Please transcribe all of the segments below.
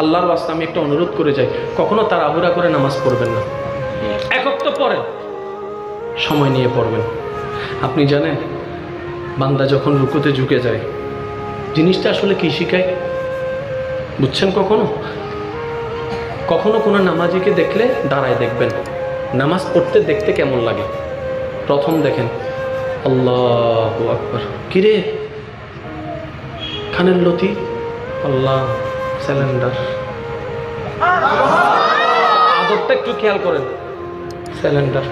আল্লাহর রাস্তা আমি একটা অনুরোধ করে যাই। কখনো তার আহুরা করে নামাজ পড়বেন না। একক তো পড়েন সময় নিয়ে পড়বেন। আপনি জানেন, বান্দা যখন রুকুতে ঝুঁকে যায়, জিনিসটা আসলে কি শিখায়? বুঝছেন কখনো? কখনো কোনো নামাজিকে দেখলে দাঁড়ায় দেখবেন। নামাজ পড়তে দেখতে কেমন লাগে? প্রথম দেখেন, আল্লাহ আকবর। কিরে? খানের লতি? আল্লাহ। স্যালেন্ডার আদরটা একটু খেয়াল করেন। স্যালেন্ডার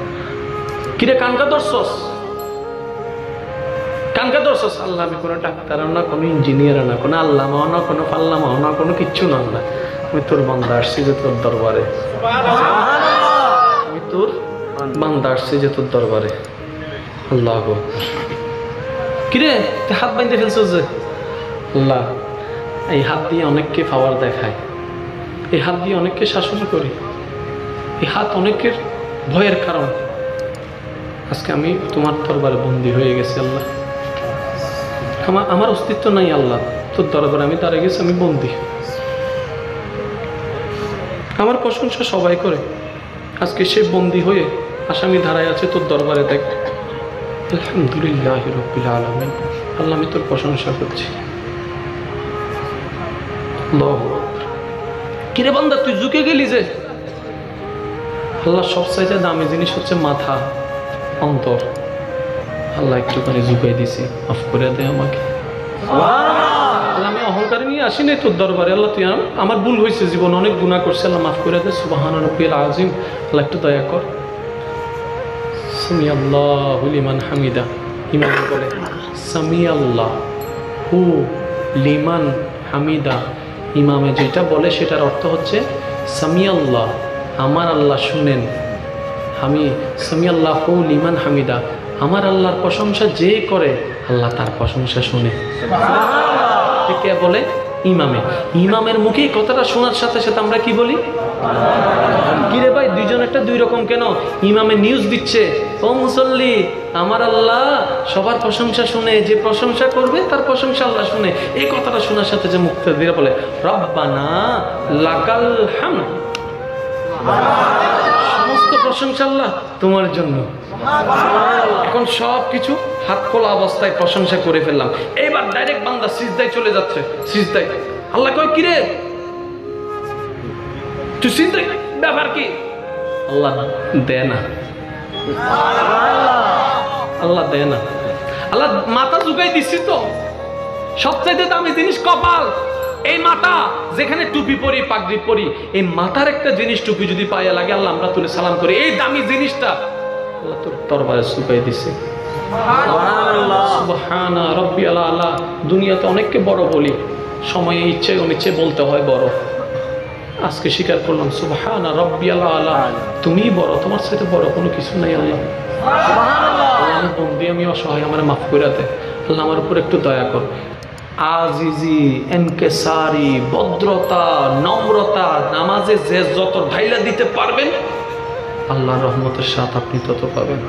কিরে কানকা দর্শস কানকা দর্শস আল্লাহ আমি কোনো ডাক্তার না কোনো ইঞ্জিনিয়ার না কোনো আল্লামাও না কোনো ফাল্লামাও না কোনো কিচ্ছু না আল্লাহ। আমি তোর বান্দা আসছি যে তোর দরবারে। আমি তোর বান্দা আসছি যে তোর দরবারে। আল্লাহ কিরে হাত বাইন্ধে ফেলছিস যে? আল্লাহ এই হাত দিয়ে অনেককে পাওয়ার দেখায়। এই হাত দিয়ে অনেককে শাসন করি। এই হাত অনেকের ভয়ের কারণ। আজকে আমি তোমার দরবারে বন্দি হয়ে গেছি আল্লাহ। আমার আমার অস্তিত্ব নাই আল্লাহ। তোর দরবারে আমি দাঁড়িয়ে গেছি, আমি বন্দি। আমার প্রশংসা সবাই করে। আজকে সে বন্দি হয়ে আসামি ধারায় আছে, তোর দরবারে দেখ। আলহামদুলিল্লাহ রবিল আলমিন। আল্লাহ, আমি তোর প্রশংসা করছি। কিরে বান্দা তুই ঝুঁকে গেলি যে? আল্লাহ সব চাইতে দামি জিনিস হচ্ছে মাথা অন্তর। আল্লাহ একটুখানি ঝুঁকাই দিছি মাফ করে দে আমাকে। আমি অহংকার নিয়ে আসি নাই তোর দরবারে। আল্লাহ তুই আমার ভুল হয়েছে জীবন অনেক গুণা করছে। আল্লাহ মাফ করে দে। সুবাহান রবিল আজিম আল্লাহ একটু দয়া কর। সামি আল্লাহ লিমান হামিদা। ইমাম বলে সামি আল্লাহ হু লিমান হামিদা। ইমামে যেটা বলে সেটার অর্থ হচ্ছে সামিয়াল্লাহ আমার আল্লাহ শুনেন। আমি সামিয়াল্লাহ কৌল ইমান হামিদা আমার আল্লাহর প্রশংসা যে করে আল্লাহ তার প্রশংসা শুনে। কে বলে? ইমামে। ইমামের মুখে কথাটা শোনার সাথে সাথে আমরা কি বলি? কিরে ভাই, দুইজন একটা দুই রকম কেন? ইমামে নিউজ দিচ্ছে, ও মুসল্লি, আমার আল্লাহ সবার প্রশংসা শুনে, যে প্রশংসা করবে, তার প্রশংসা আল্লাহ শুনে। এই কথাটা শোনার সাথে যে মুক্ত দিয়ে বলে, রব্বানা লাকাল হাম সমস্ত প্রশংসা আল্লাহ তোমার জন্য। এখন সব কিছু হাত খোলা অবস্থায় প্রশংসা করে ফেললাম। এইবার ডাইরেক্ট বান্দা সিজদায় চলে যাচ্ছে সিজদায়। আল্লাহ কয় কিরে? তুই সিজদায় ব্যাপার কি? আল্লাহ দেয় না। আল্লাহ দেয় না। আল্লাহ মাথা ঝুঁকাই দিচ্ছি তো। সবচাইতে দামি জিনিস কপাল। এই মাথা যেখানে টুপি পরি পাগড়ি পরি এই মাথার একটা জিনিস টুপি যদি পায়ে লাগে আল্লাহ আমরা তুলে সালাম করি। এই দামি জিনিসটা আল্লাহ তোর দরবারে শুকাই দিছে। রব্বি দুনিয়াতে অনেককে বড় বলি। সময়ে ইচ্ছে অনিচ্ছে বলতে হয় বড়। আজকে স্বীকার করলাম সুবহানা রব্বি আলা। আলা তুমি বড় তোমার সাথে বড় কোনো কিছু নাই আল্লাহ। আল্লাহ, আমি বন্দি আমি অসহায় আমার মাফ করে দে। আল্লাহ আমার উপর একটু দয়া কর। আজিজি, এনকেসারি, ভদ্রতা, নম্রতা, নামাজে যে যত ঢাইলা দিতে পারবেন আল্লাহ রহমতের সাথ আপনি তত পাবেন।